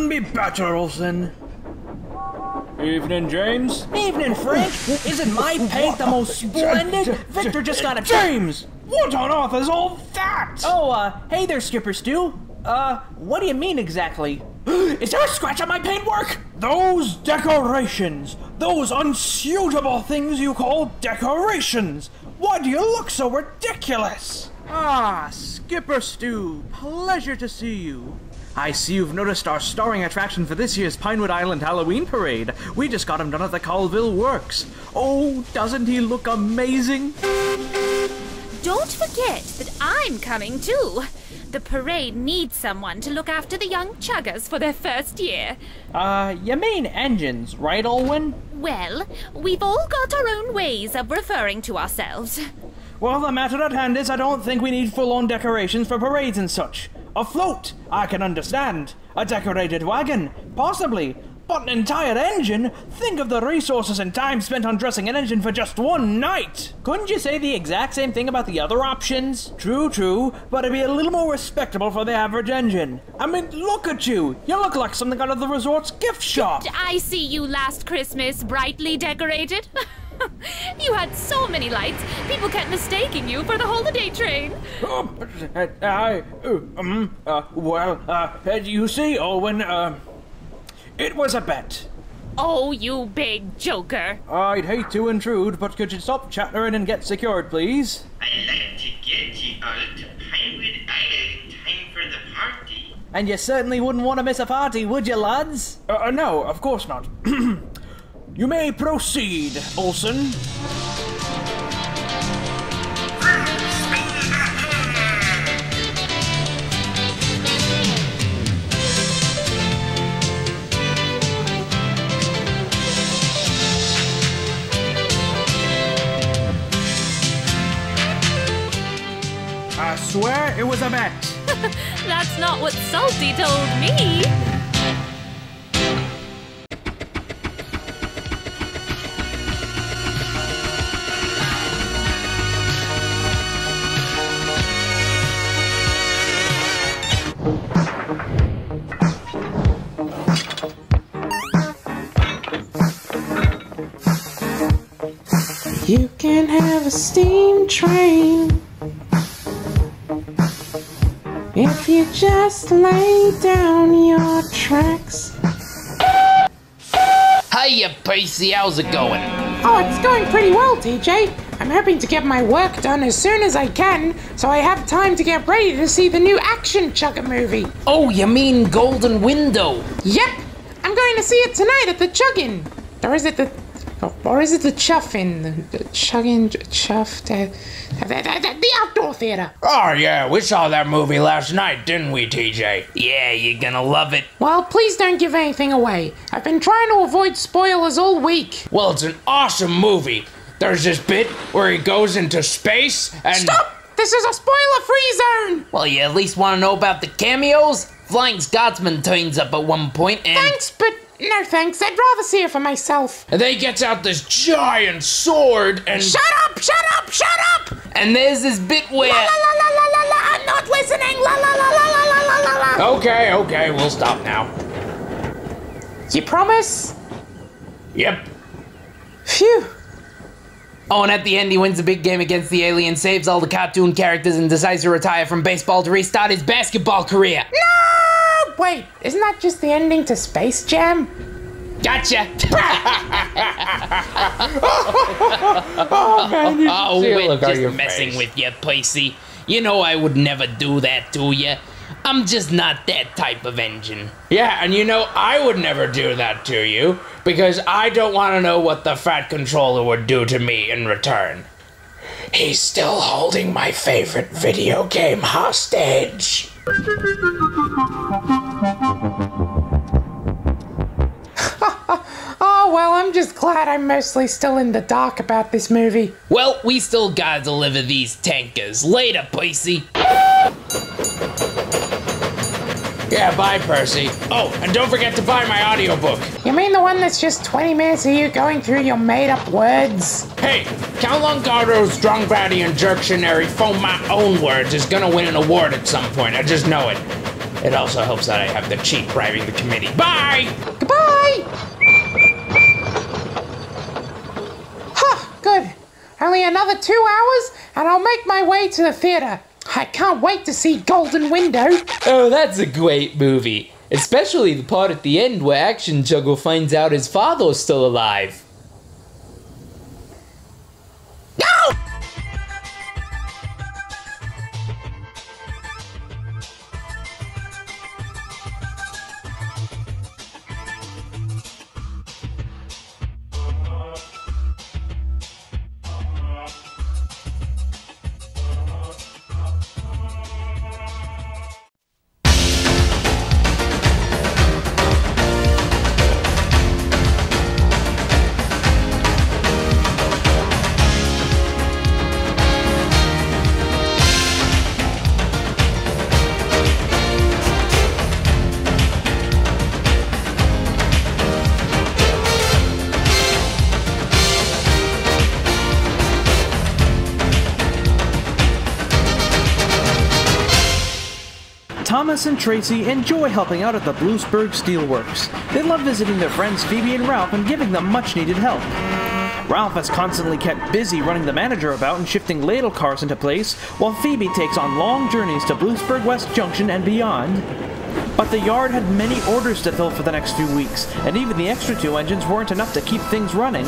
couldn't be better, Olwin. Evening, James. Evening, Frank. Isn't my paint the most splendid? Victor just got a James! What on earth is all that? Oh, uh, hey there, Skipper Stu. Uh, what do you mean exactly? Is there a scratch on my paintwork? Those decorations! Those unsuitable things you call decorations! Why do you look so ridiculous? Ah, Skipper Stu, Pleasure to see you. I see you've noticed our starring attraction for this year's Pinewood Island Halloween Parade. We just got him done at the Colville Works. Oh, doesn't he look amazing? Don't forget that I'm coming too. The parade needs someone to look after the young chuggers for their first year. Uh, you mean engines, right, Olwin? Well, we've all got our own ways of referring to ourselves. Well, the matter at hand is I don't think we need full-on decorations for parades and such. A float, I can understand. A decorated wagon, possibly. But an entire engine? Think of the resources and time spent on dressing an engine for just one night! Couldn't you say the exact same thing about the other options? True, true, but it'd be a little more respectable for the average engine. I mean, look at you! You look like something out of the resort's gift shop! Did I see you last Christmas brightly decorated. you had so many lights, people kept mistaking you for the holiday train. Oh, I, uh, um, uh, well, uh, you see, Olwin, uh, it was a bet. Oh, you big joker. I'd hate to intrude, but could you stop chattering and get secured, please? I'd like to get you all to Pinewood Island in time for the party. And you certainly wouldn't want to miss a party, would you, lads? Uh, uh, no, of course not. you may proceed, Olwin. I swear it was a bet. That's not what Salty told me. A steam train if you just lay down your tracks. Hey, Hiya, Pacey, how's it going? Oh, it's going pretty well, TJ. I'm hoping to get my work done as soon as I can, so I have time to get ready to see the new action chugger movie. Oh, you mean Golden Window? Yep, I'm going to see it tonight at the Chuggin. Or is it the, or is it the Chuffin? The, the Chuggin, Chuff, the, the, the, the outdoor theater. Oh, yeah, we saw that movie last night, didn't we, TJ? Yeah, you're gonna love it. Well, please don't give anything away. I've been trying to avoid spoilers all week. Well, it's an awesome movie. There's this bit where he goes into space and. Stop! This is a spoiler-free zone. Well, you at least want to know about the cameos? Flying Scotsman turns up at one point and. Thanks, but no thanks, I'd rather see it for myself. And then he gets out this giant sword and. Shut up, shut up, shut up! And there's this bit where. La la la la la la, I'm not listening! La la la la la la la la! Okay, okay, we'll stop now. You promise? Yep. Phew. Oh, and at the end, he wins a big game against the alien, saves all the cartoon characters, and decides to retire from baseball to restart his basketball career. No! Wait, isn't that just the ending to Space Jam? Gotcha! Oh, man, you oh, we're just messing face. with you, Pacey. You know I would never do that to you. I'm just not that type of engine. Yeah, and you know, I would never do that to you because I don't want to know what the fat controller would do to me in return. He's still holding my favorite video game hostage. Oh, well, I'm just glad I'm mostly still in the dark about this movie. Well, we still gotta deliver these tankers. Later, Pacey. Yeah, bye, Percy. Oh, and don't forget to buy my audiobook. You mean the one that's just 20 minutes of you going through your made up words? Hey, Count Longardo's Drunk Batty and Jerktionary Phone My Own Words is gonna win an award at some point. I just know it. It also helps that I have the cheat bribing the committee. Bye! Goodbye! Huh, good. Only another two hours, and I'll make my way to the theater. I can't wait to see Golden Window. Oh, that's a great movie. Especially the part at the end where Action Chugger finds out his father's still alive. Thomas and Tracy enjoy helping out at the Bluesburg Steelworks. They love visiting their friends Phoebe and Ralph and giving them much needed help. Ralph has constantly kept busy running the manager about and shifting ladle cars into place, while Phoebe takes on long journeys to Bluesburg West Junction and beyond. But the yard had many orders to fill for the next few weeks, and even the extra two engines weren't enough to keep things running.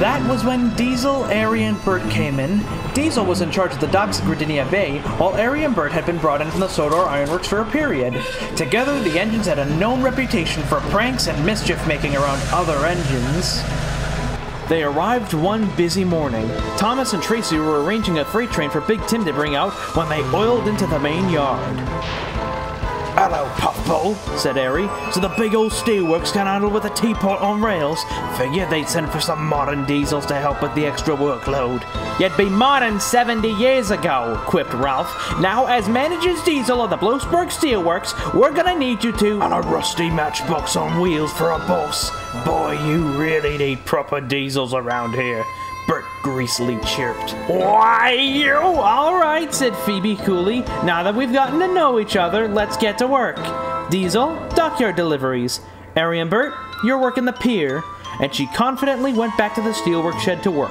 That was when Diesel, Arry, and Bert came in. Diesel was in charge of the docks at Gradinia Bay, while Arry and Bert had been brought in from the Sodor Ironworks for a period. Together, the engines had a known reputation for pranks and mischief making around other engines. They arrived one busy morning. Thomas and Tracy were arranging a freight train for Big Tim to bring out when they oiled into the main yard. Hello, Puffball, said Arry. So the big old steelworks can handle with a teapot on rails. Figured they'd send for some modern diesels to help with the extra workload. You'd be modern 70 years ago, quipped Ralph. Now, as manager's diesel of the Bluesburg Steelworks, we're gonna need you to... On a rusty matchbox on wheels for a boss. Boy, you really need proper diesels around here. Greasily chirped. Why, you? All right, said Phoebe coolly. Now that we've gotten to know each other, let's get to work. Diesel, dockyard deliveries. Arry and Bert, you're working the pier. And she confidently went back to the steelwork shed to work.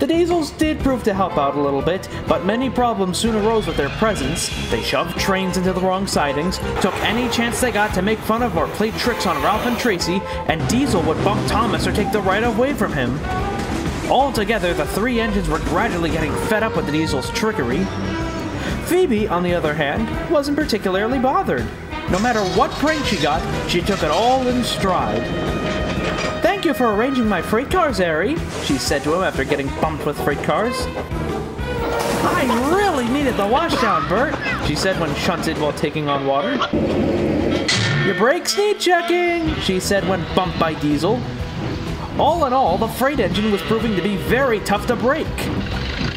The Diesels did prove to help out a little bit, but many problems soon arose with their presence. They shoved trains into the wrong sidings, took any chance they got to make fun of or play tricks on Ralph and Tracy, and Diesel would bump Thomas or take the right of way from him. Altogether, the three engines were gradually getting fed up with the Diesel's trickery. Phoebe, on the other hand, wasn't particularly bothered. No matter what prank she got, she took it all in stride. You for arranging my freight cars, Arry, she said to him after getting bumped with freight cars. I really needed the washdown, Bert, she said when shunted while taking on water. Your brakes need checking, she said when bumped by Diesel. All in all, the freight engine was proving to be very tough to break.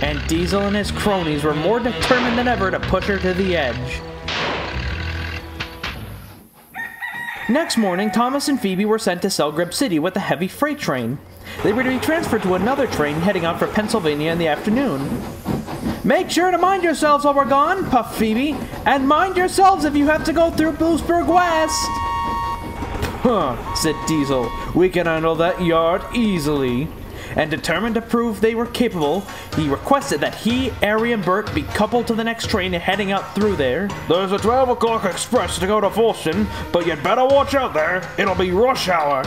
And Diesel and his cronies were more determined than ever to push her to the edge. Next morning, Thomas and Phoebe were sent to Selgreb City with a heavy freight train. They were to be transferred to another train heading out for Pennsylvania in the afternoon. Make sure to mind yourselves while we're gone, puffed Phoebe, and mind yourselves if you have to go through Bluesburg West. Huh, said Diesel. We can handle that yard easily. And determined to prove they were capable, he requested that he, Arry, and Bert be coupled to the next train heading out through there. There's a 12 o'clock express to go to Boston, but you'd better watch out there. It'll be rush hour.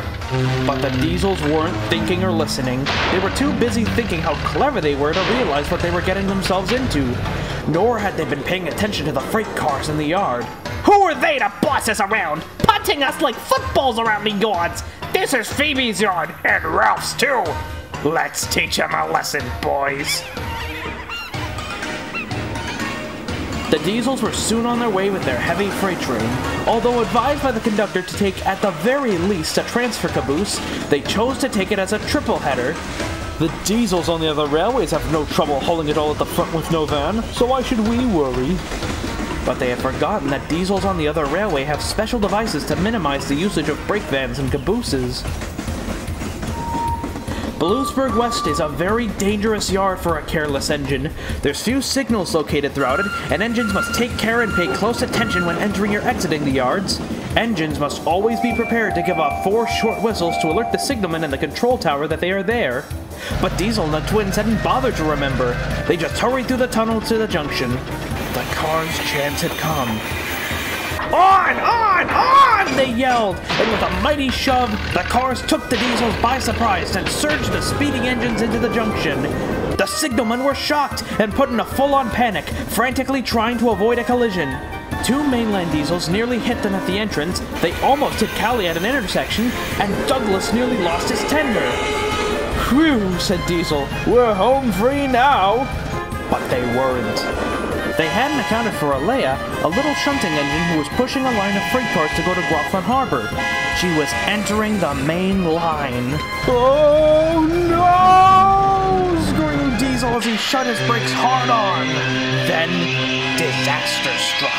But the Diesels weren't thinking or listening. They were too busy thinking how clever they were to realize what they were getting themselves into. Nor had they been paying attention to the freight cars in the yard. Who are they to boss us around? Punting us like footballs around the yards. This is Phoebe's yard, and Ralph's too. Let's teach him a lesson, boys. The Diesels were soon on their way with their heavy freight train. Although advised by the conductor to take at the very least a transfer caboose, they chose to take it as a triple header. The Diesels on the other railways have no trouble hauling it all at the front with no van, so why should we worry? But they have forgotten that Diesels on the other railway have special devices to minimize the usage of brake vans and cabooses. Bluesburg West is a very dangerous yard for a careless engine. There's few signals located throughout it, and engines must take care and pay close attention when entering or exiting the yards. Engines must always be prepared to give off four short whistles to alert the signalman in the control tower that they are there. But Diesel and the twins hadn't bothered to remember. They just hurried through the tunnel to the junction. The car's chance had come. On! On! On! They yelled, and with a mighty shove, the cars took the diesels by surprise and surged the speeding engines into the junction. The signalmen were shocked and put in a full-on panic, frantically trying to avoid a collision. Two mainland diesels nearly hit them at the entrance, they almost hit Callie at an intersection, and Douglas nearly lost his tender. Whew, said Diesel, we're home free now. But they weren't. They hadn't accounted for Alea, a little shunting engine who was pushing a line of freight cars to go to Grafton Harbor. She was entering the main line. Oh no! screamed Diesel as he shut his brakes hard on. Then, disaster struck.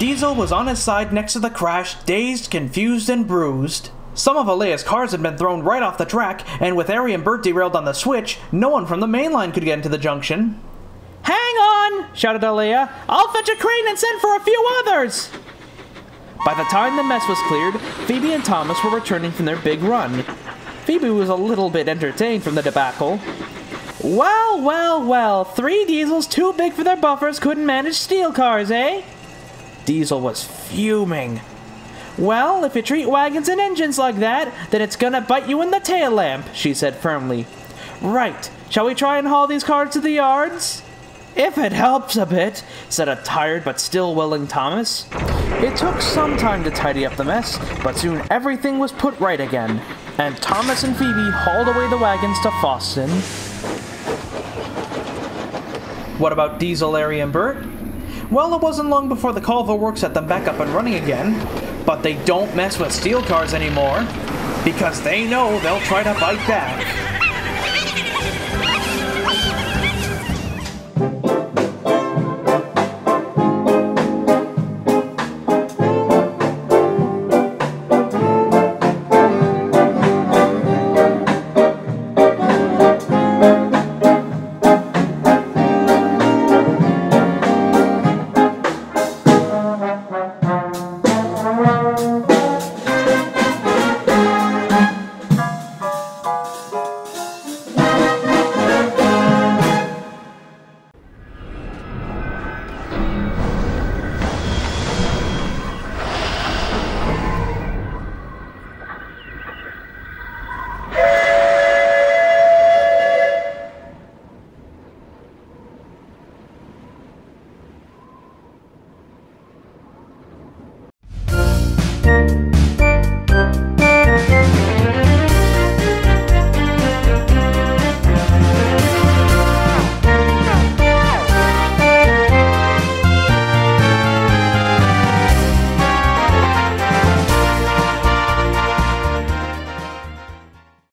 Diesel was on his side next to the crash, dazed, confused, and bruised. Some of Alea's cars had been thrown right off the track, and with Arry and Bert derailed on the switch, no one from the main line could get into the junction. Hang on! shouted Alea. I'll fetch a crane and send for a few others! By the time the mess was cleared, Phoebe and Thomas were returning from their big run. Phoebe was a little bit entertained from the debacle. Well, well, well, three diesels too big for their buffers couldn't manage steel cars, eh? Diesel was fuming. Well, if you treat wagons and engines like that, then it's gonna bite you in the tail lamp, she said firmly. Right, shall we try and haul these cars to the yards? If it helps a bit, said a tired but still willing Thomas. It took some time to tidy up the mess, but soon everything was put right again, and Thomas and Phoebe hauled away the wagons to Foston. What about Diesel, Larry, and Bert? Well, it wasn't long before the Colville Works had them back up and running again, but they don't mess with steel cars anymore, because they know they'll try to bite back.